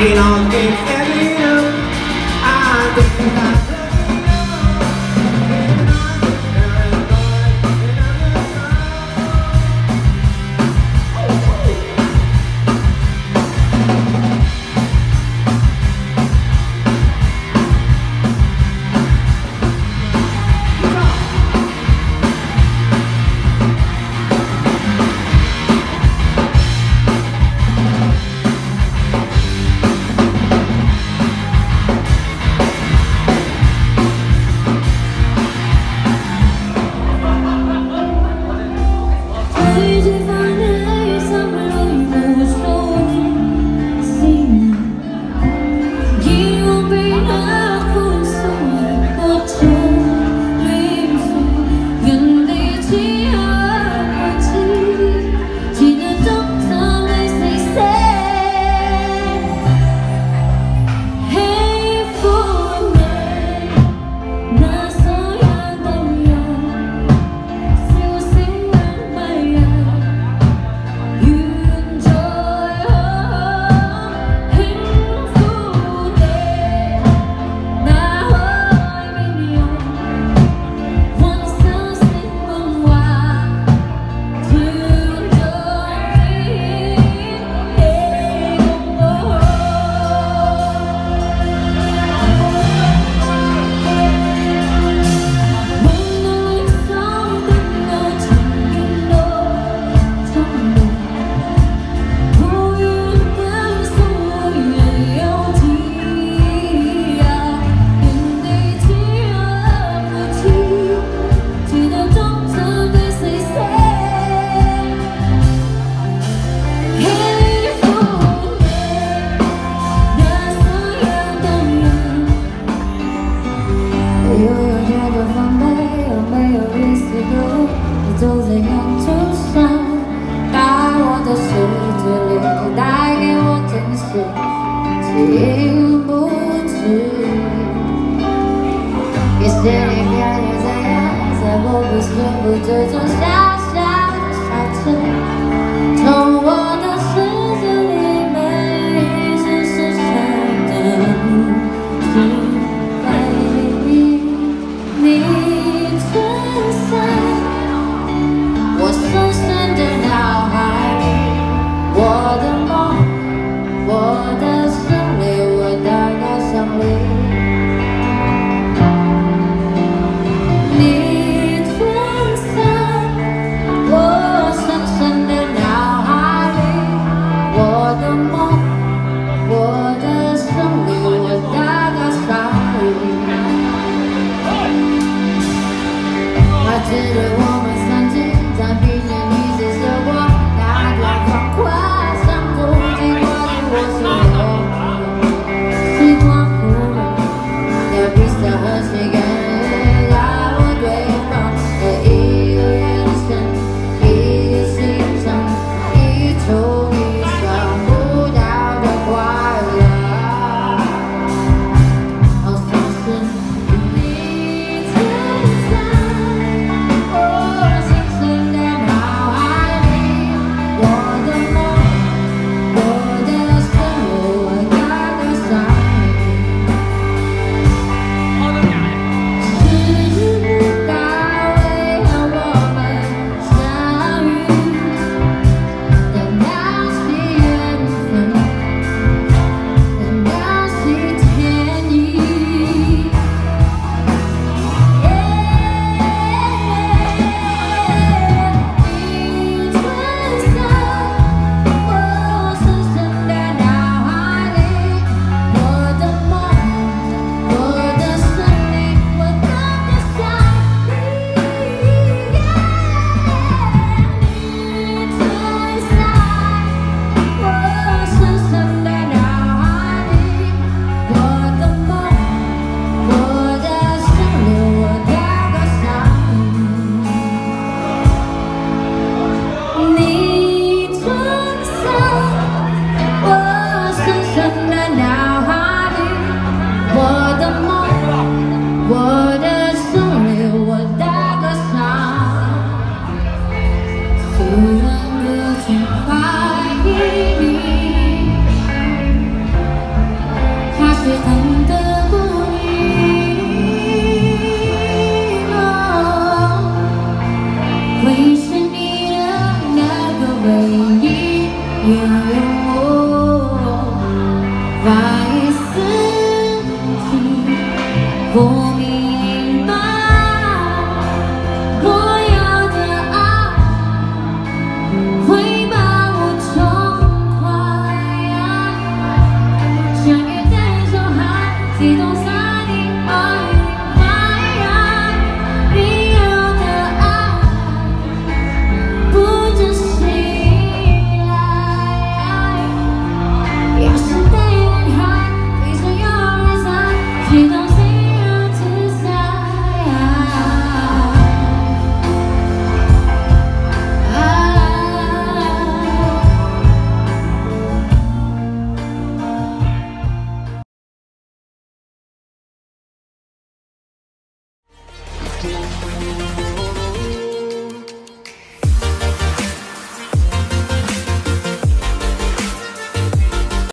You know, it's heavy up. I don't 走在阳光上，在把我的世界留给我珍惜此情不知一些一个人的样在我不寂的追逐